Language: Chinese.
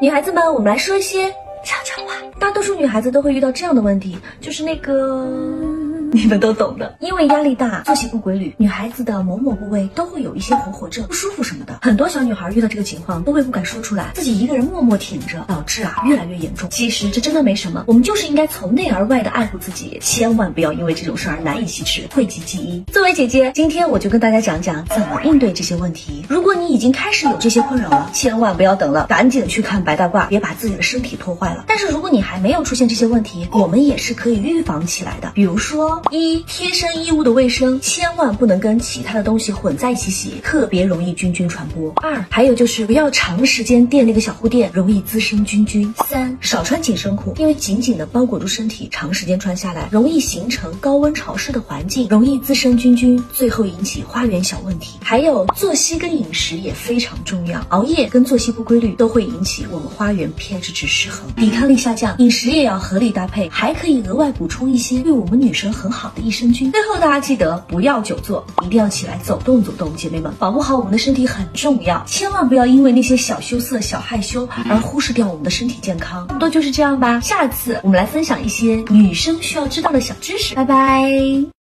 女孩子们，我们来说一些悄悄话。大多数女孩子都会遇到这样的问题，就是那个。你们都懂的，因为压力大、作息不规律，女孩子的某某部位都会有一些火火症、不舒服什么的。很多小女孩遇到这个情况，都会不敢说出来，自己一个人默默挺着，导致啊越来越严重。其实这真的没什么，我们就是应该从内而外的爱护自己，千万不要因为这种事儿难以启齿，讳疾忌医。作为姐姐，今天我就跟大家讲讲怎么应对这些问题。如果你已经开始有这些困扰了，千万不要等了，赶紧去看白大褂，别把自己的身体拖坏了。但是如果你还没有出现这些问题，我们也是可以预防起来的。比如说一贴。身衣物的卫生千万不能跟其他的东西混在一起洗，特别容易菌菌传播。二，还有就是不要长时间垫那个小护垫，容易滋生菌菌。三，少穿紧身裤，因为紧紧的包裹住身体，长时间穿下来，容易形成高温潮湿的环境，容易滋生菌菌，最后引起花园小问题。还有作息跟饮食也非常重要，熬夜跟作息不规律都会引起我们花园 pH 值失衡，抵抗力下降。饮食也要合理搭配，还可以额外补充一些对我们女生很好的益生菌。最后大家记得不要久坐，一定要起来走动走动，姐妹们，保护好我们的身体很重要，千万不要因为那些小羞涩、小害羞而忽视掉我们的身体健康。差不多就是这样吧，下次我们来分享一些女生需要知道的小知识，拜拜。